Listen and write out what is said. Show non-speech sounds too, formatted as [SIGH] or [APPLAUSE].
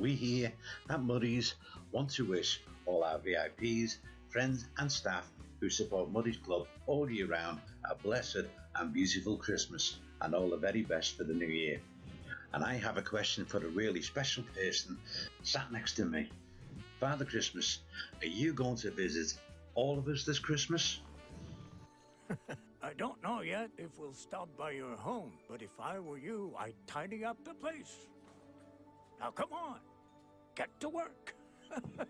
We here at Muddys want to wish all our VIPs, friends, and staff who support Muddys Club all year round a blessed and beautiful Christmas and all the very best for the new year. And I have a question for a really special person sat next to me. Father Christmas, are you going to visit all of us this Christmas? [LAUGHS] I don't know yet if we'll stop by your home, but if I were you, I'd tidy up the place. Now come on, get to work. [LAUGHS]